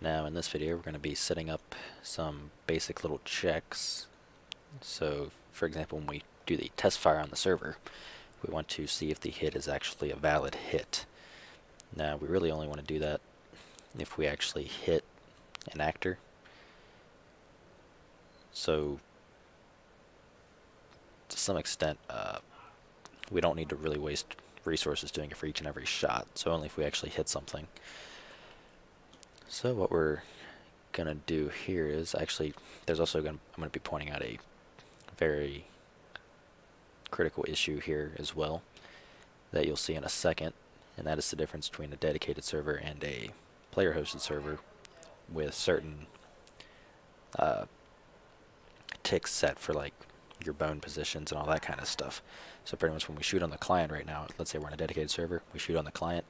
Now in this video we're going to be setting up some basic little checks. So for example when we do the test fire on the server we want to see if the hit is actually a valid hit. Now we really only want to do that if we actually hit an actor. So to some extent uh, we don't need to really waste resources doing it for each and every shot, so only if we actually hit something. So what we're gonna do here is actually there's also gonna I'm gonna be pointing out a very critical issue here as well that you'll see in a second and that is the difference between a dedicated server and a player hosted server with certain uh, ticks set for like your bone positions and all that kind of stuff. So pretty much when we shoot on the client right now, let's say we're on a dedicated server, we shoot on the client,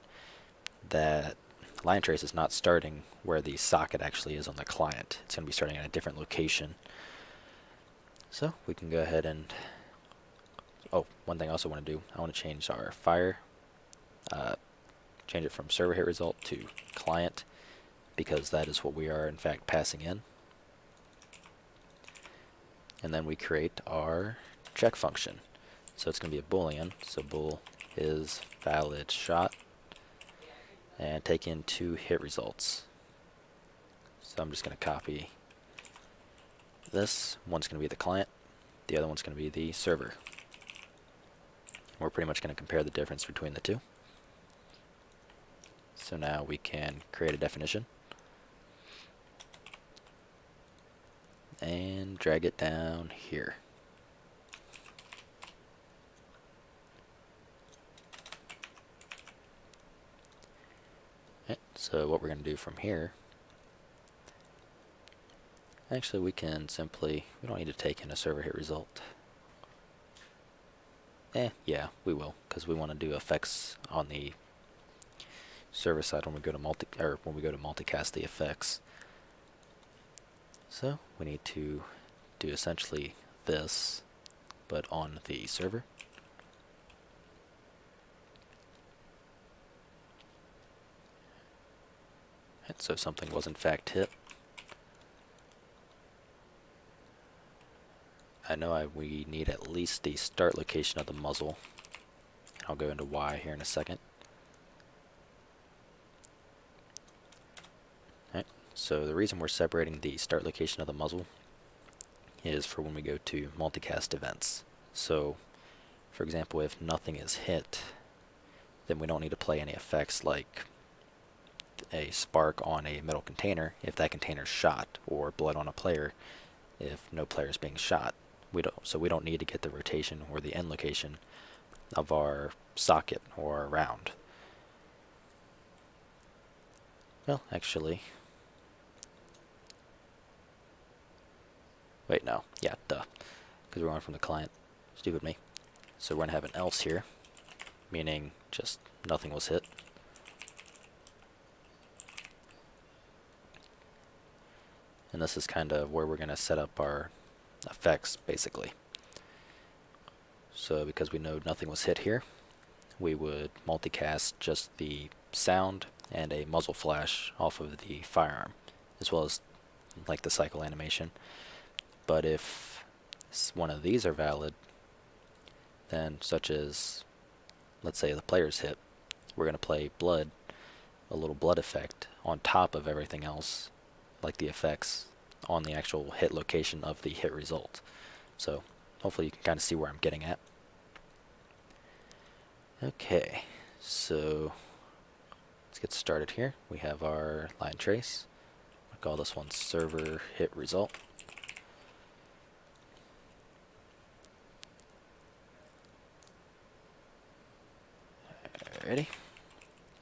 that line trace is not starting where the socket actually is on the client. It's going to be starting at a different location. So we can go ahead and, oh, one thing I also want to do, I want to change our fire, uh, change it from server hit result to client, because that is what we are in fact passing in. And then we create our check function. So it's going to be a boolean, so bool is valid shot and take in two hit results. So I'm just going to copy this. One's going to be the client, the other one's going to be the server. We're pretty much going to compare the difference between the two. So now we can create a definition and drag it down here. So what we're going to do from here, actually we can simply, we don't need to take in a server hit result. Eh, yeah, we will, because we want to do effects on the server side when we go to multi or when we go to multicast the effects. So we need to do essentially this, but on the server. So something was in fact hit. I know I, we need at least the start location of the muzzle. I'll go into why here in a second. Alright, so the reason we're separating the start location of the muzzle is for when we go to multicast events. So, for example, if nothing is hit, then we don't need to play any effects like a spark on a metal container if that container is shot, or blood on a player if no player is being shot. We don't, so we don't need to get the rotation or the end location of our socket or our round. Well, actually, wait, no, yeah, duh, because we're on from the client. Stupid me. So we're to have an else here, meaning just nothing was hit. And this is kind of where we're going to set up our effects, basically. So because we know nothing was hit here, we would multicast just the sound and a muzzle flash off of the firearm, as well as like the cycle animation. But if one of these are valid, then such as, let's say the player's hit, we're going to play blood, a little blood effect on top of everything else like the effects on the actual hit location of the hit result. So hopefully you can kind of see where I'm getting at. Okay, so let's get started here. We have our line trace. Call this one server hit result. Ready?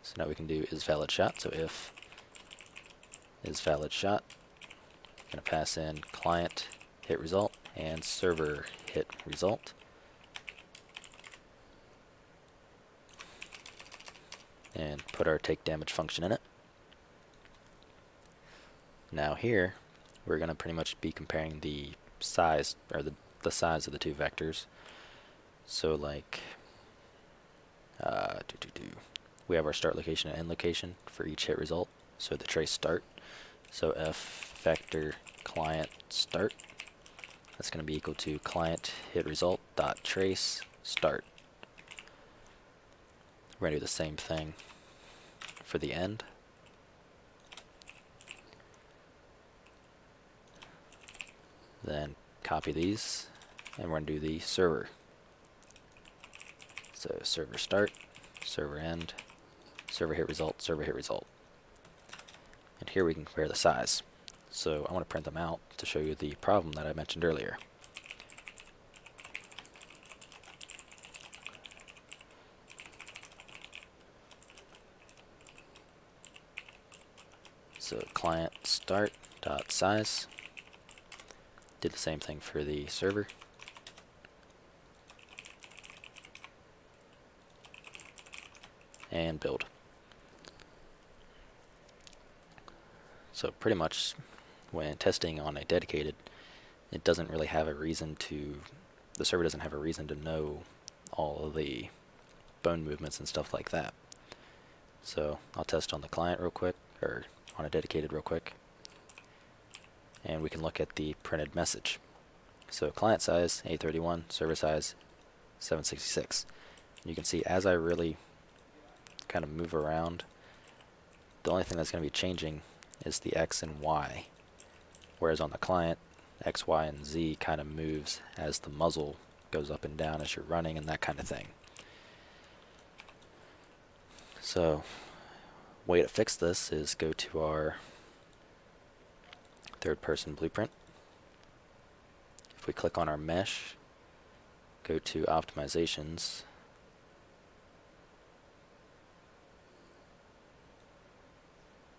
So now we can do is valid shot. So if is valid shot. To pass in client hit result and server hit result. And put our take damage function in it. Now here, we're going to pretty much be comparing the size, or the, the size of the two vectors. So like, uh, we have our start location and end location for each hit result. So the trace start So f vector client start. That's going to be equal to client hit result dot trace start. We're going to do the same thing for the end. Then copy these, and we're going to do the server. So server start, server end, server hit result, server hit result. And here we can compare the size. So I want to print them out to show you the problem that I mentioned earlier. So client start dot size. Did the same thing for the server. And build. So pretty much when testing on a dedicated, it doesn't really have a reason to, the server doesn't have a reason to know all of the bone movements and stuff like that. So I'll test on the client real quick, or on a dedicated real quick. And we can look at the printed message. So client size 831, server size 766. You can see as I really kind of move around, the only thing that's going to be changing is the X and Y. Whereas on the client, X, Y, and Z kind of moves as the muzzle goes up and down as you're running and that kind of thing. So way to fix this is go to our third person blueprint. If we click on our mesh, go to optimizations,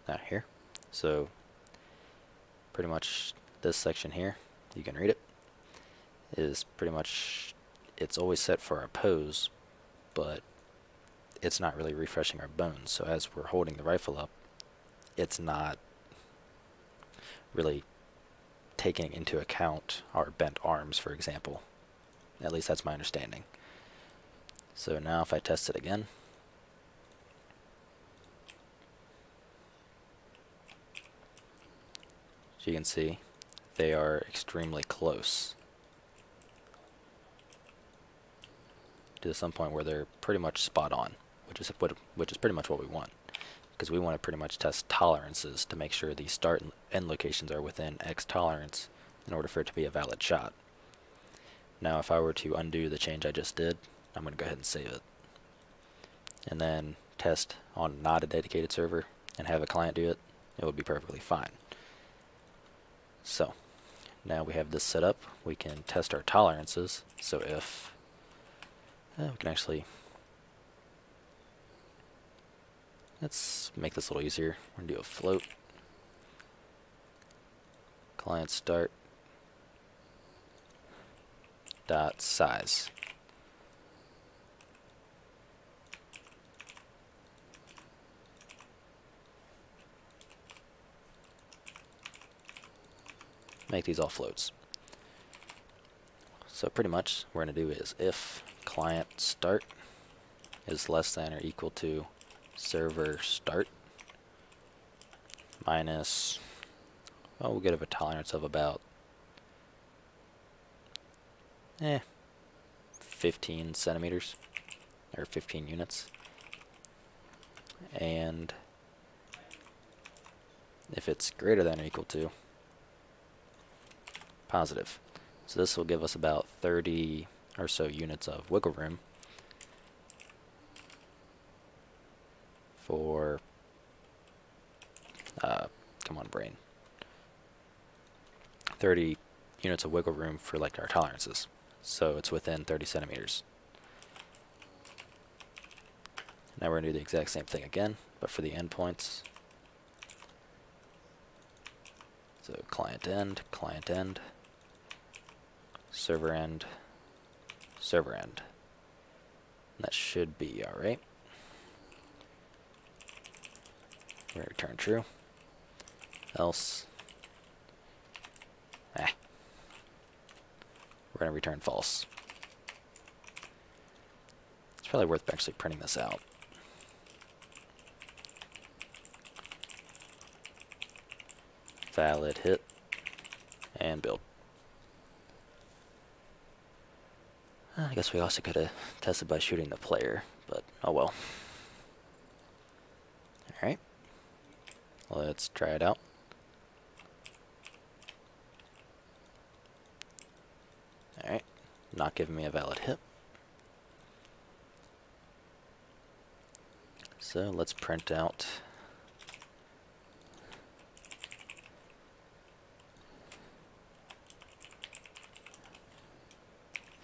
not here. So pretty much this section here, you can read it, is pretty much, it's always set for our pose, but it's not really refreshing our bones. So as we're holding the rifle up, it's not really taking into account our bent arms, for example. At least that's my understanding. So now if I test it again, you can see, they are extremely close. To some point where they're pretty much spot on which is what which is pretty much what we want because we want to pretty much test tolerances to make sure the start and end locations are within X tolerance in order for it to be a valid shot. Now if I were to undo the change I just did, I'm going to go ahead and save it. And then test on not a dedicated server and have a client do it, it would be perfectly fine. So now we have this set up, we can test our tolerances. So if uh, we can actually Let's make this a little easier. We're to do a float. Client start dot size. Make these all floats. So pretty much what we're going to do is if client start is less than or equal to server start minus, well, we'll get a tolerance of about, eh, 15 centimeters, or 15 units. And if it's greater than or equal to, positive. So this will give us about 30 or so units of wiggle room for, uh, come on brain, 30 units of wiggle room for like our tolerances. So it's within 30 centimeters. Now we're going to do the exact same thing again, but for the endpoints. So client end, client end, server end, server end. That should be alright. We're going to return true. Else. Eh. We're to return false. It's probably worth actually printing this out. valid hit, and build. I guess we also could have tested by shooting the player, but oh well. Alright. Let's try it out. Alright. Not giving me a valid hit. So let's print out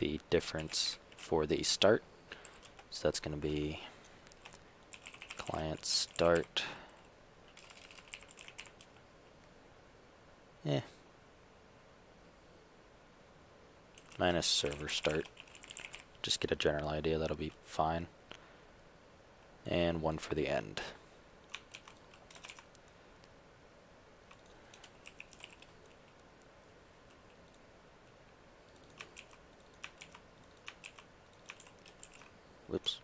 the difference for the start. So that's going to be client start. Yeah. Minus server start. Just get a general idea, that'll be fine. And one for the end. Whoops.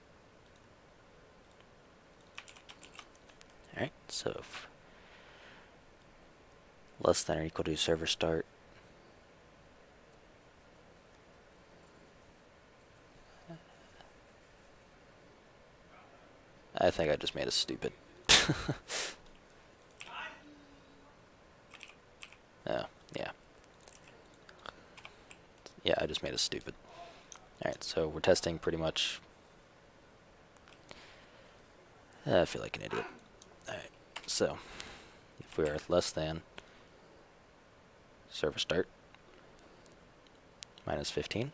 Alright, so less than or equal to server start. I think I just made a stupid. oh, yeah. Yeah, I just made a stupid. Alright, so we're testing pretty much I feel like an idiot. Alright, so if we are less than server start minus 15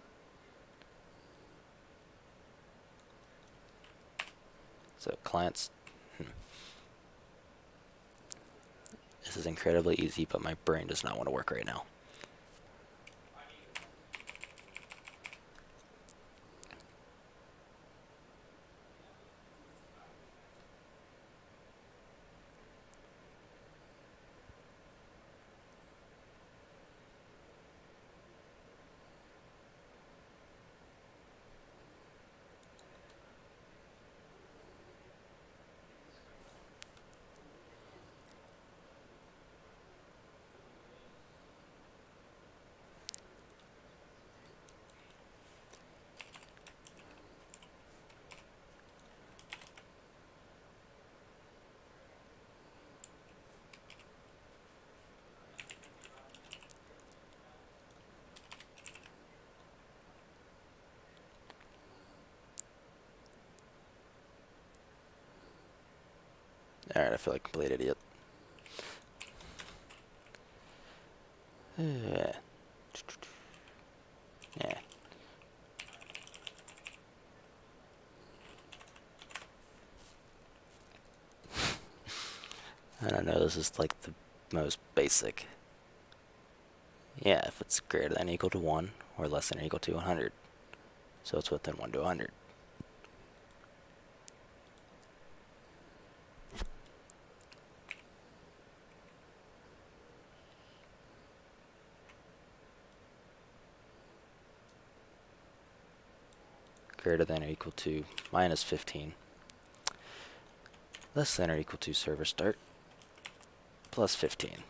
so clients hmm. this is incredibly easy but my brain does not want to work right now Alright, I feel like a complete idiot. Yeah. Yeah. I don't know, this is like the most basic. Yeah, if it's greater than or equal to 1 or less than or equal to 100. So it's within 1 to 100. Greater than or equal to minus 15, less than or equal to server start, plus 15.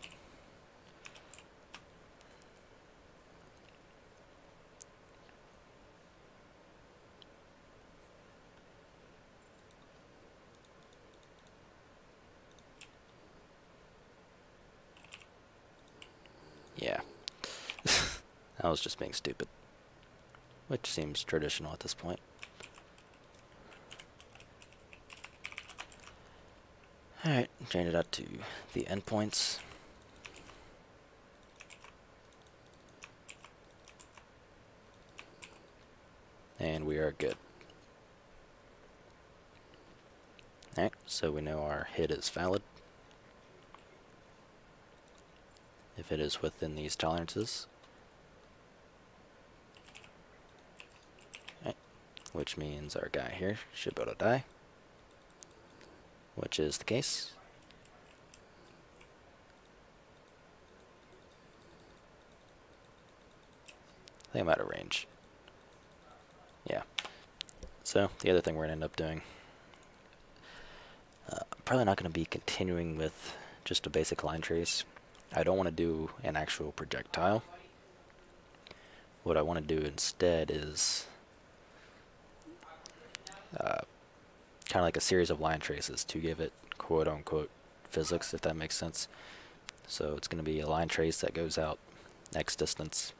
Yeah. I was just being stupid which seems traditional at this point. Alright, change it out to the endpoints. And we are good. Alright, so we know our hit is valid. If it is within these tolerances, which means our guy here should be able to die, which is the case. I think I'm out of range. Yeah. So, the other thing we're going to end up doing, uh, probably not going to be continuing with just a basic line trace. I don't want to do an actual projectile. What I want to do instead is uh, kind of like a series of line traces to give it quote unquote physics, if that makes sense. So it's going to be a line trace that goes out X distance,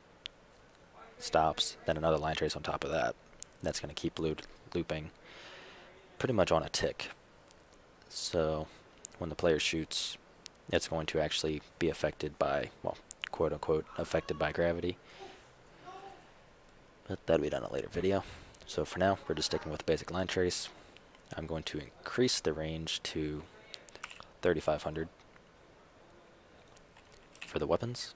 stops, then another line trace on top of that. That's going to keep loop looping pretty much on a tick. So when the player shoots, it's going to actually be affected by, well, quote unquote, affected by gravity. But that'll be done in a later video. So for now, we're just sticking with basic line trace. I'm going to increase the range to 3500 for the weapons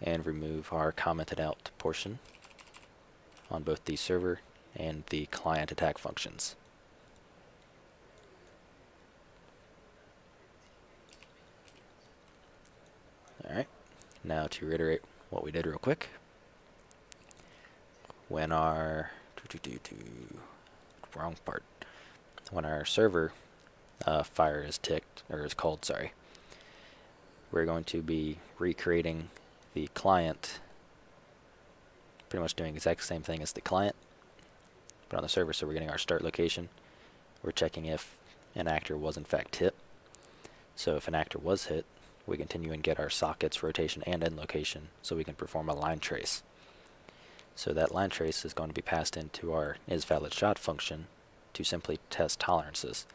and remove our commented out portion on both the server and the client attack functions. Alright, now to reiterate what we did real quick. When our wrong part. When our server uh, fire is ticked or is called, sorry, we're going to be recreating the client, pretty much doing exact same thing as the client, but on the server. So we're getting our start location. We're checking if an actor was in fact hit. So if an actor was hit, we continue and get our sockets, rotation, and end location so we can perform a line trace. So that line trace is going to be passed into our isValidShot function to simply test tolerances.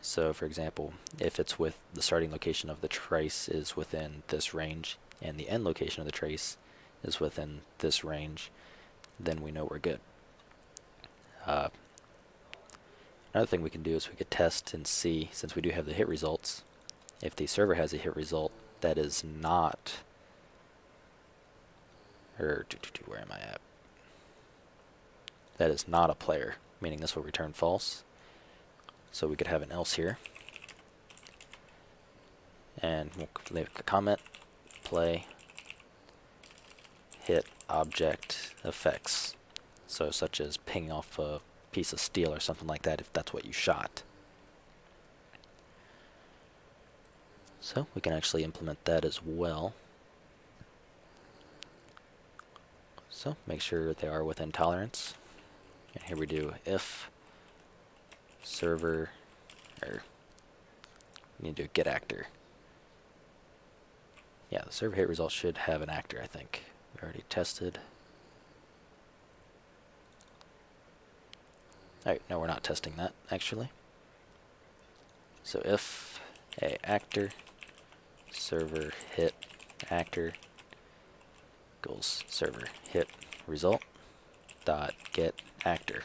So for example, if it's with the starting location of the trace is within this range and the end location of the trace is within this range, then we know we're good. Uh, another thing we can do is we could test and see, since we do have the hit results, if the server has a hit result that is not, or where am I at? That is not a player, meaning this will return false. So we could have an else here. And we'll leave a comment, play, hit object effects. So such as pinging off a piece of steel or something like that if that's what you shot. So we can actually implement that as well. So make sure they are within tolerance. And here we do if server, or we need to do get actor. Yeah, the server hit result should have an actor, I think. We already tested. Alright, no, we're not testing that, actually. So if a actor server hit actor equals server hit result dot get actor.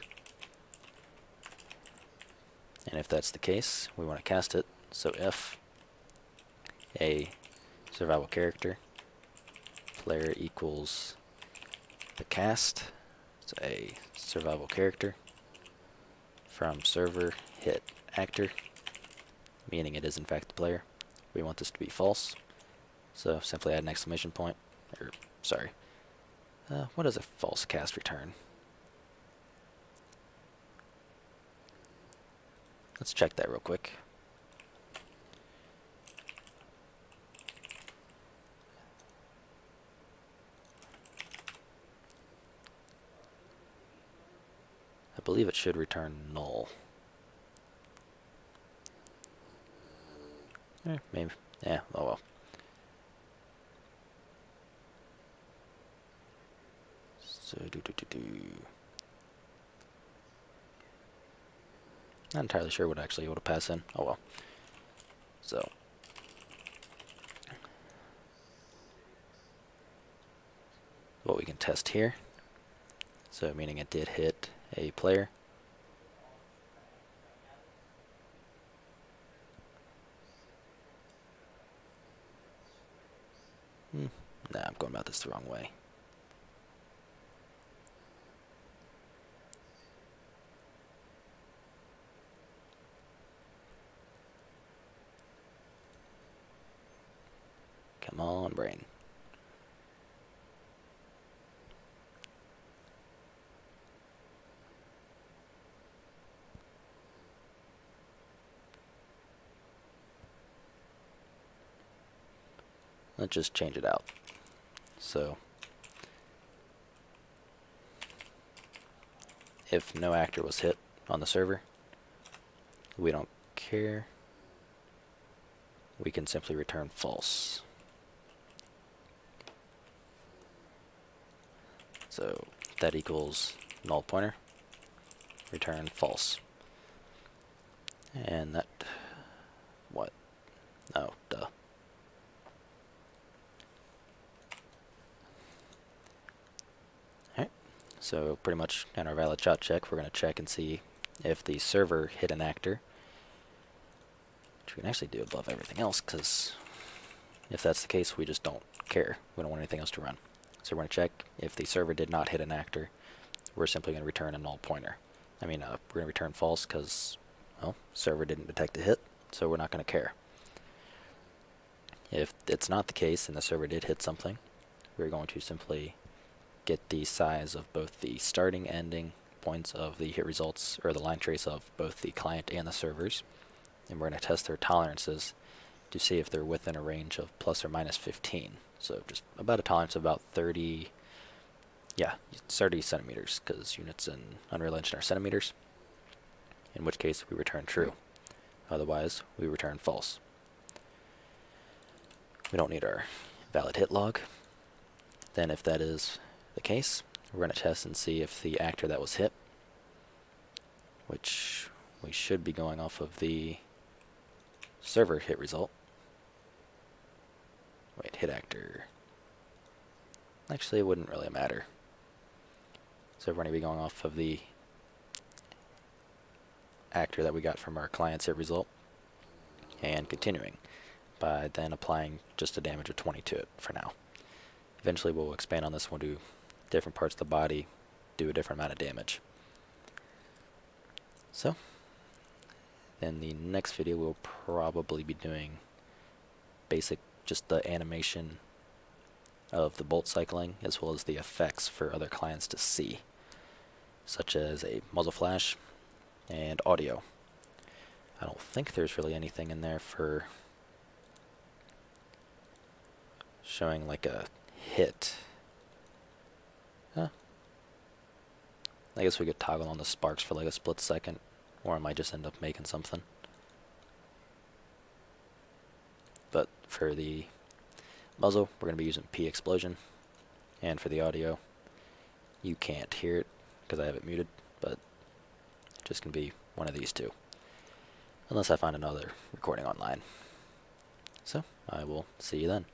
And if that's the case, we want to cast it. So if a survival character player equals the cast, so a survival character from server hit actor, meaning it is in fact the player. We want this to be false, so simply add an exclamation point, or sorry, uh, what does a false cast return? Let's check that real quick. I believe it should return null. Eh, maybe. Yeah, oh well. So, do do do do. Not entirely sure what actually would pass in. Oh well. So. What we can test here. So meaning it did hit a player. Hmm. Nah, I'm going about this the wrong way. Come brain. let's just change it out. So if no actor was hit on the server, we don't care. We can simply return false. So that equals null pointer, return false. And that, what? Oh, duh. Alright, so pretty much in our valid shot check, we're going to check and see if the server hit an actor. Which we can actually do above everything else, because if that's the case, we just don't care. We don't want anything else to run. So we're going to check if the server did not hit an actor. We're simply going to return a null pointer. I mean, uh, we're going to return false because, well, server didn't detect a hit, so we're not going to care. If it's not the case and the server did hit something, we're going to simply get the size of both the starting ending points of the hit results, or the line trace of both the client and the servers, and we're going to test their tolerances to see if they're within a range of plus or minus 15. So just about a tolerance of about 30, yeah, 30 centimeters, because units in Unreal Engine are centimeters, in which case we return true. Otherwise, we return false. We don't need our valid hit log. Then if that is the case, we're going to test and see if the actor that was hit, which we should be going off of the server hit result. Wait, hit actor. Actually, it wouldn't really matter. So we're going to be going off of the actor that we got from our client's hit result and continuing by then applying just a damage of 20 to it for now. Eventually we'll expand on this one to different parts of the body, do a different amount of damage. So, then the next video we'll probably be doing basic, just the animation of the bolt cycling as well as the effects for other clients to see, such as a muzzle flash and audio. I don't think there's really anything in there for showing like a hit. Huh. I guess we could toggle on the sparks for like a split second, or I might just end up making something. But for the muzzle, we're going to be using P explosion, and for the audio, you can't hear it because I have it muted, but just going to be one of these two. Unless I find another recording online. So, I will see you then.